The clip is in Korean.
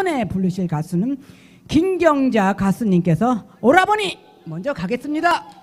이번에 부르실 가수는 김경자 가수님께서 오라버니 먼저 가겠습니다.